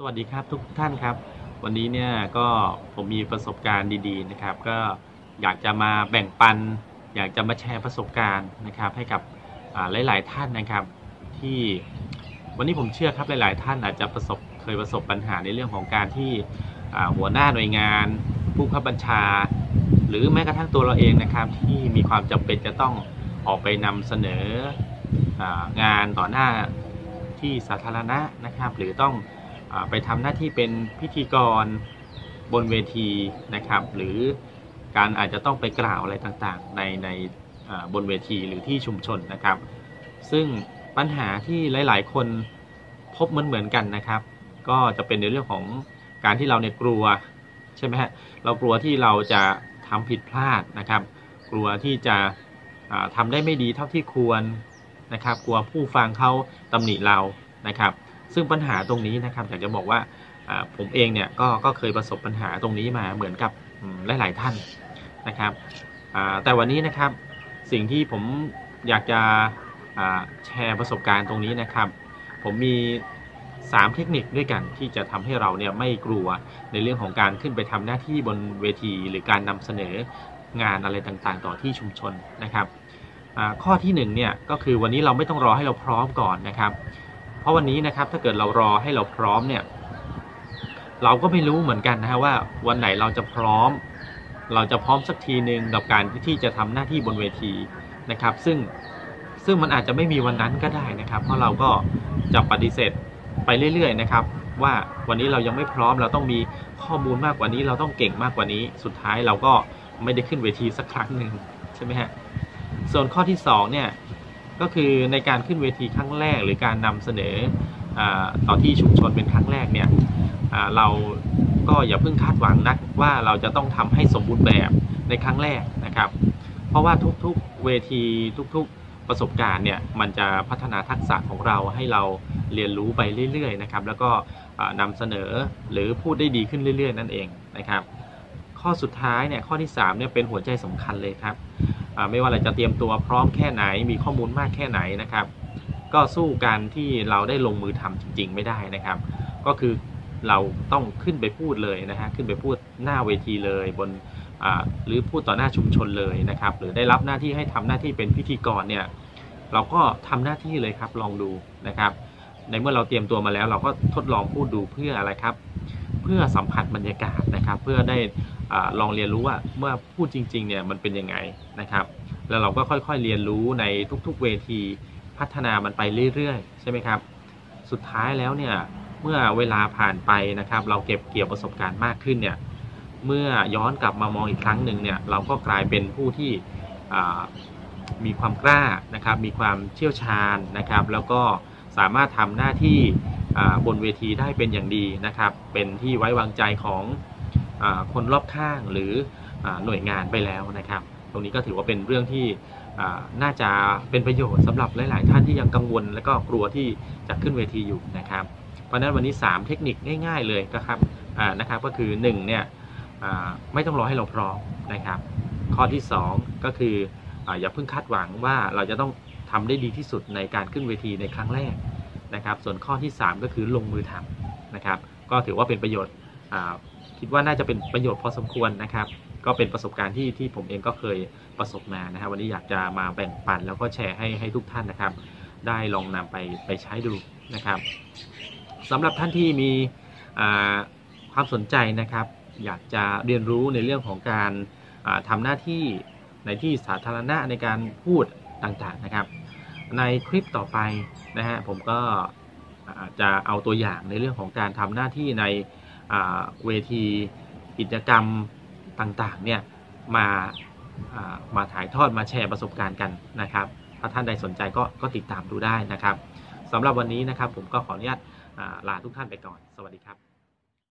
สวัสดีครับทุกท่านครับ วันนี้เนี่ยก็ผมมีประสบการณ์ดีๆนะครับ ก็อยากจะมาแบ่งปัน อยากจะมาแชร์ประสบการณ์นะครับ ให้กับหลายๆท่านนะครับ ที่วันนี้ผมเชื่อครับหลาย ๆ ท่านอาจจะประสบเคยประสบปัญหาในเรื่องของการที่หัวหน้าหน่วยงาน ผู้ขับบัญชา หรือแม้กระทั่งตัวเราเองนะครับ ที่มีความจำเป็นจะต้องออกไปนำเสนองานต่อหน้าที่สาธารณะนะครับ หรือต้อง ไปทำหน้าที่เป็นพิธีกรบนเวทีนะครับ หรือการอาจจะต้องไปกล่าวอะไรต่างๆ ในในบนเวทีหรือที่ชุมชนนะครับ ซึ่งปัญหาที่หลาย ๆ คนพบเหมือนเหมือนๆกันนะครับ ก็จะเป็นในเรื่องของการที่เราเนี่ยกลัวใช่ไหมฮะเรากลัวที่เราจะทำผิดพลาดนะครับ กลัวที่จะอ่าทำได้ไม่ดีเท่าที่ควรนะครับ กลัวผู้ฟังเขาตำหนิเรานะครับ ซึ่งปัญหาตรงนี้นะครับอยากจะบอกว่าผมเองเนี่ยก็ก็เคยประสบปัญหาตรงนี้มาเหมือนกับหลาย ๆ ท่านนะครับแต่วันนี้นะครับสิ่งที่ผมอยากจะแชร์ประสบการณ์ตรงนี้นะครับ ผมมี 3 เทคนิคด้วยกันที่จะทำให้เราเนี่ยไม่กลัวในเรื่องของการขึ้นไปทำหน้าที่บนเวที หรือการนำเสนองานอะไรต่างๆ ต่อที่ชุมชนนะครับข้อที่1เนี่ยก็คือวันนี้เราไม่ต้องรอให้เราพร้อมก่อนนะครับ ราะวันนี้นะครับถ้าเกิดเรารอให้เราพร้อมเนี่ย เราก็ไม่รู้เหมือนกันนะฮะว่าวันไหนเราจะพร้อม เราจะพร้อมสักทีหนึ่งกับการที่จะทำหน้าที่บนเวทีนะครับ ซึ่งซึ่งมันอาจจะไม่มีวันนั้นก็ได้นะครับ เพราะเราก็จะปฏิเสธไปเรื่อย ๆ นะครับ ว่าวันนี้เรายังไม่พร้อมเราต้องมีข้อมูลมากกว่านี้ เราต้องเก่งมากกว่านี้ สุดท้ายเราก็ไม่ได้ขึ้นเวทีสักครั้งหนึ่งใช่ไหมฮะส่วนข้อที่สองเนี่ย ก็คือในการขึ้นเวทีครั้งแรก หรือการนำเสนอต่อที่ชุมชนเป็นครั้งแรกเนี่ยเราก็อย่าเพิ่งคาดหวังนักว่าเราจะต้องทำให้สมบูรณ์แบบในครั้งแรกนะครับ เพราะว่าทุกๆเวทีทุกๆประสบการณ์เนี่ยมันจะพัฒนาทักษะของเราให้เราเรียนรู้ไปเรื่อยๆนะครับแล้วก็อ่านำเสนอหรือพูดได้ดีขึ้นเรื่อย ๆ นั่นเองนะครับ ข้อสุดท้ายเนี่ยข้อที่3เนี่ยเป็นหัวใจสำคัญเลยครับ ไม่ว่าเราจะเตรียมตัวพร้อมแค่ไหน มีข้อมูลมากแค่ไหนนะครับ ก็สู้การที่เราได้ลงมือทำจริง ๆ ไม่ได้นะครับ ก็คือเราต้องขึ้นไปพูดเลยนะฮะขึ้นไปพูดหน้าเวทีเลยบนอ่าหรือพูดต่อหน้าชุมชนเลยนะครับ หรือได้รับหน้าที่ให้ทำหน้าที่เป็นพิธีกรเนี่ยเราก็ทำหน้าที่เลยครับลองดูนะครับ ในเมื่อเราเตรียมตัวมาแล้ว เราก็ทดลองพูดดูเพื่ออะไรครับ เพื่อสัมผัสบรรยากาศนะครับ เพื่อได้ อลองเรียนรู้ว่าเมื่อพูดจริงๆเนี่ยมันเป็นยังไงนะครับ แล้วเราก็ค่อยๆเรียนรู้ในทุกๆเวทีพัฒนามันไปเรื่อยๆ ใช่ไหมครับ สุดท้ายแล้วเนี่ยเมื่อเวลาผ่านไปนะครับ เราเก็บเกี่ยวประสบการณ์มากขึ้นเนี่ยเมื่อย้อนกลับมามองอีกครั้งหนึ่งเนี่ยเราก็กลายเป็นผู้ที่มีความกล้านะครับ มีความเชี่ยวชาญนะครับ แล้วก็สามารถทำหน้าที่บนเวทีได้เป็นอย่างดีนะครับ เป็นที่ไว้วางใจของ คนรอบข้างหรือหน่วยงานไปแล้วนะครับ ตรงนี้ก็ถือว่าเป็นเรื่องที่น่าจะเป็นประโยชน์สำหรับหลาย ๆ ท่านที่ยังกังวล และก็กลัวที่จะขึ้นเวทีอยู่นะครับ เพราะนั้นวันนี้ 3 เทคนิคง่าย ๆ เลยนะครับนะครับก็คือ1เนี่ยไม่ต้องรอให้เราพร้อมนะครับ ข้อที่ 2 ก็คือออย่าเพิ่งคาดหวังว่าเราจะต้องทำได้ดีที่สุดในการขึ้นเวทีในครั้งแรกนะครับ ส่วนข้อที่ 3 ก็คือลงมือทำนะครับ ก็ถือว่าเป็นประโยชน์ คิดว่าน่าจะเป็นประโยชน์พอสมควรนะครับ ก็เป็นประสบการณ์ที่ที่ผมเองก็เคยประสบมานะครับวันนี้อยากจะมาแบ่งปันแล้วก็แชร์ให้ให้ทุกท่านนะครับ ได้ลองนำไปไปใช้ดูนะครับสำหรับท่านที่มีความสนใจนะครับ อยากจะเรียนรู้ในเรื่องของการอ่าทำหน้าที่ในที่สาธารณะในการพูดต่างๆนะครับ ในคลิปต่อไปนะฮะผมก็จะเอาตัวอย่างในเรื่องของการทำหน้าที่ใน เวทีกิจกรรมต่างๆเนี่ยมาามาถ่ายทอดมาแชร์ประสบการณ์กันนะครับ ถ้าท่านใดสนใจก็ก็ติดตามดูได้นะครับสำหรับวันนี้นะครับผมก็ขออนุญาตาลาทุกท่านไปก่อน สวัสดีครับ